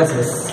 Gracias.